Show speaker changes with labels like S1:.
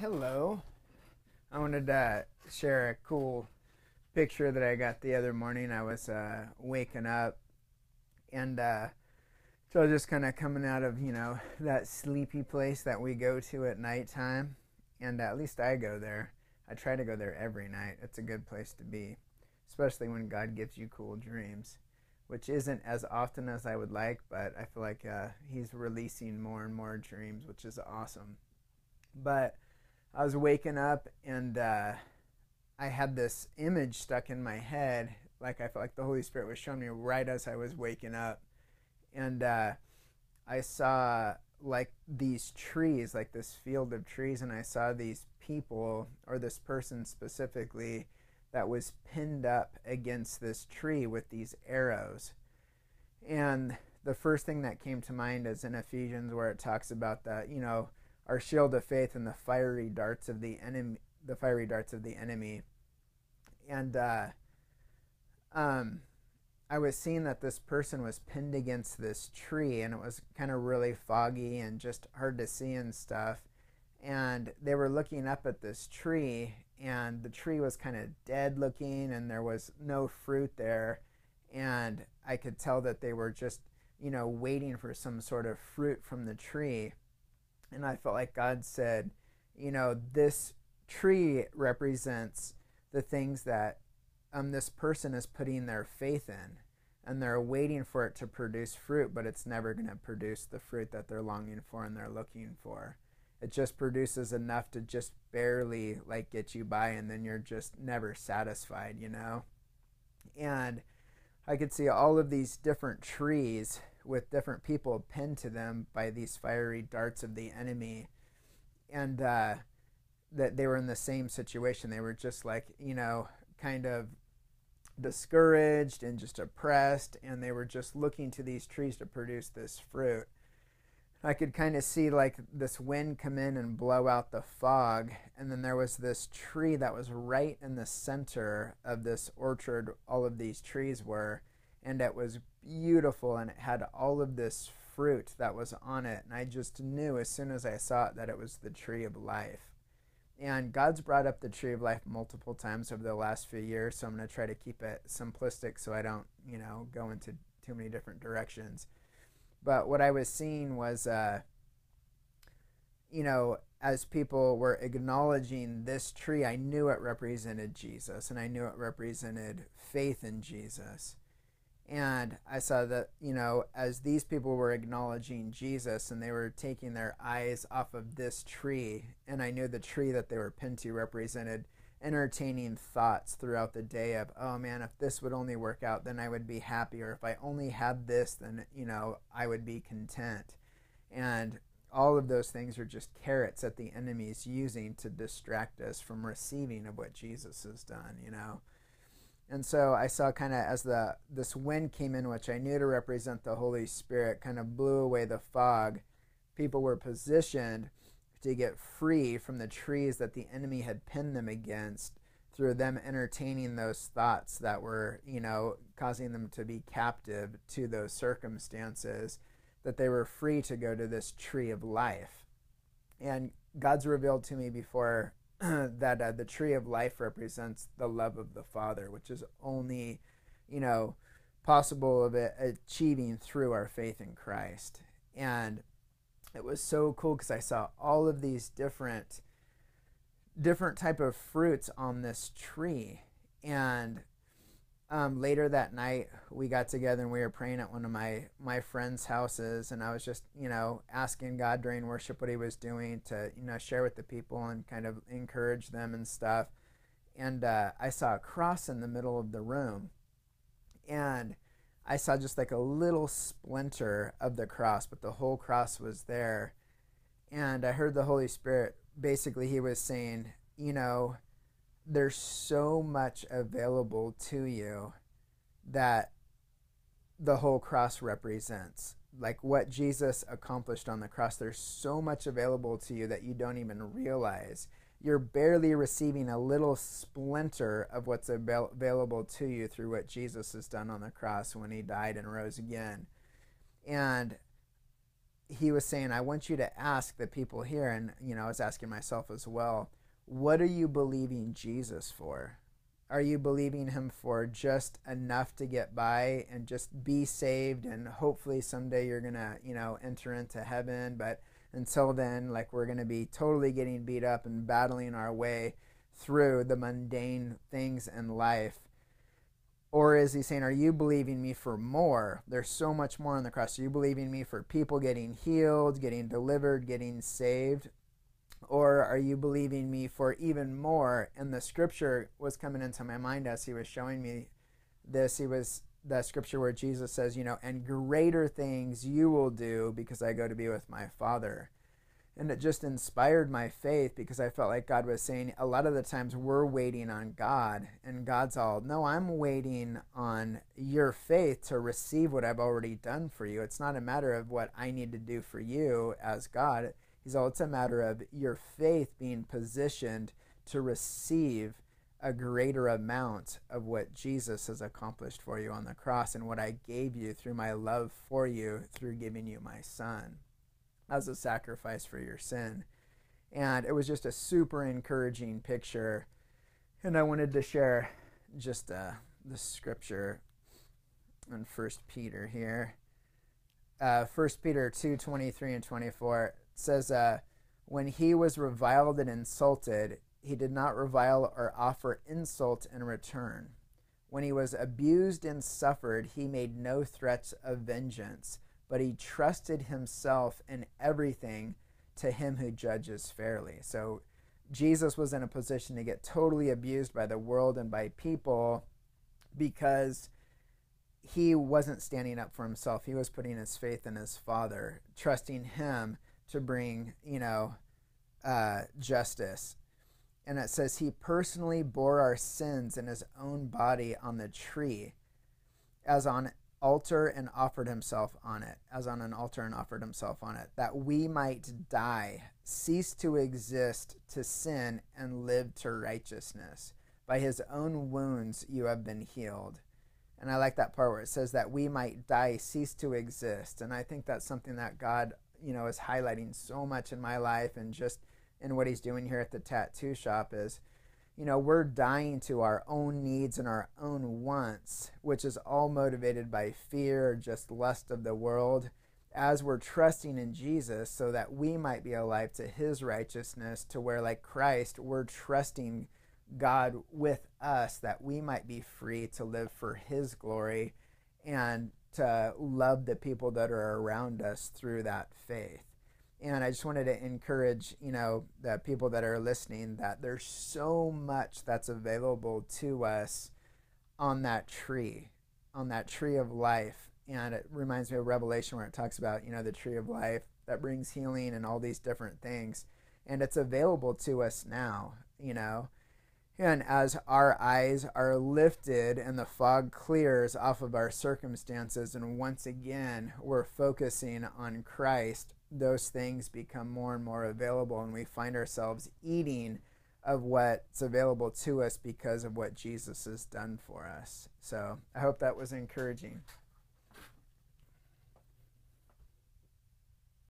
S1: Hello. I wanted to share a cool picture that I got the other morning. I was uh, waking up and uh, so I was just kind of coming out of, you know, that sleepy place that we go to at nighttime. And at least I go there. I try to go there every night. It's a good place to be, especially when God gives you cool dreams, which isn't as often as I would like, but I feel like uh, He's releasing more and more dreams, which is awesome. But I was waking up and uh, I had this image stuck in my head, like I felt like the Holy Spirit was showing me right as I was waking up, and uh, I saw like these trees, like this field of trees, and I saw these people or this person specifically that was pinned up against this tree with these arrows. And the first thing that came to mind is in Ephesians where it talks about that, you know, our shield of faith and the fiery darts of the enemy the fiery darts of the enemy. And uh, um, I was seeing that this person was pinned against this tree, and it was kind of really foggy and just hard to see and stuff. And they were looking up at this tree, and the tree was kind of dead looking, and there was no fruit there. And I could tell that they were just, you know, waiting for some sort of fruit from the tree. And I felt like God said, you know, this tree represents the things that um, this person is putting their faith in. And they're waiting for it to produce fruit, but it's never going to produce the fruit that they're longing for and they're looking for. It just produces enough to just barely like get you by, and then you're just never satisfied, you know? And I could see all of these different trees with different people pinned to them by these fiery darts of the enemy. And uh, that they were in the same situation. They were just like, you know, kind of discouraged and just oppressed, and they were just looking to these trees to produce this fruit. I could kind of see like this wind come in and blow out the fog, and then there was this tree that was right in the center of this orchard, all of these trees were, and it was beautiful and it had all of this fruit that was on it. And I just knew as soon as I saw it that it was the tree of life. And God's brought up the tree of life multiple times over the last few years, so I'm going to try to keep it simplistic so I don't, you know, go into too many different directions. But what I was seeing was, uh, you know, as people were acknowledging this tree, I knew it represented Jesus and I knew it represented faith in Jesus. And I saw that, you know, as these people were acknowledging Jesus and they were taking their eyes off of this tree, and I knew the tree that they were pinned to represented entertaining thoughts throughout the day of, oh man, if this would only work out, then I would be happy. Or if I only had this, then, you know, I would be content. And all of those things are just carrots that the enemy is using to distract us from receiving of what Jesus has done, you know. And so I saw kind of as the this wind came in, which I knew to represent the Holy Spirit, kind of blew away the fog. People were positioned to get free from the trees that the enemy had pinned them against through them entertaining those thoughts that were, you know, causing them to be captive to those circumstances, that they were free to go to this tree of life. And God's revealed to me before that uh, the tree of life represents the love of the Father, which is only, you know, possible of achieving through our faith in Christ. And it was so cool because I saw all of these different different type of fruits on this tree and um, later that night we got together and we were praying at one of my my friends houses and i was just you know asking god during worship what he was doing to you know share with the people and kind of encourage them and stuff. And uh, i saw a cross in the middle of the room and i saw just like a little splinter of the cross but the whole cross was there. And i heard the holy spirit basically he was saying you know there's so much available to you that the whole cross represents. Like what Jesus accomplished on the cross, there's so much available to you that you don't even realize. You're barely receiving a little splinter of what's avail- available to you through what Jesus has done on the cross when he died and rose again. And he was saying, I want you to ask the people here, and you know, I was asking myself as well, what are you believing Jesus for? Are you believing him for just enough to get by and just be saved and hopefully someday you're going to, you know, enter into heaven, but until then, like we're going to be totally getting beat up and battling our way through the mundane things in life? Or is he saying, Are you believing me for more? There's so much more on the cross. Are you believing me for people getting healed, getting delivered, getting saved? Or are you believing me for even more? And the scripture was coming into my mind as he was showing me this. He was the scripture where Jesus says, you know, and greater things you will do because I go to be with my Father. And it just inspired my faith because I felt like God was saying a lot of the times we're waiting on God, and God's all, no, I'm waiting on your faith to receive what I've already done for you. It's not a matter of what I need to do for you as God. He's all, it's a matter of your faith being positioned to receive a greater amount of what Jesus has accomplished for you on the cross and what I gave you through my love for you through giving you my son as a sacrifice for your sin. And it was just a super encouraging picture. And I wanted to share just uh, the scripture in First Peter here. Uh, 1 Peter 2 23 and 24 says, uh, When he was reviled and insulted, he did not revile or offer insult in return. When he was abused and suffered, he made no threats of vengeance but he trusted himself in everything to him who judges fairly. So Jesus was in a position to get totally abused by the world and by people because he wasn't standing up for himself. He was putting his faith in his Father, trusting him to bring, you know, uh, justice. And it says he personally bore our sins in his own body on the tree, as on altar and offered himself on it, as on an altar and offered himself on it, that we might die, cease to exist to sin, and live to righteousness. By his own wounds you have been healed. And I like that part where it says that we might die, cease to exist. And I think that's something that God, you know, is highlighting so much in my life and just in what he's doing here at the tattoo shop is you know, we're dying to our own needs and our own wants, which is all motivated by fear, just lust of the world, as we're trusting in Jesus so that we might be alive to his righteousness, to where, like Christ, we're trusting God with us that we might be free to live for his glory and to love the people that are around us through that faith and I just wanted to encourage, you know, the people that are listening that there's so much that's available to us on that tree, on that tree of life. And it reminds me of Revelation where it talks about, you know, the tree of life that brings healing and all these different things. And it's available to us now, you know. And as our eyes are lifted and the fog clears off of our circumstances, and once again we're focusing on Christ, those things become more and more available, and we find ourselves eating of what's available to us because of what Jesus has done for us. So I hope that was encouraging.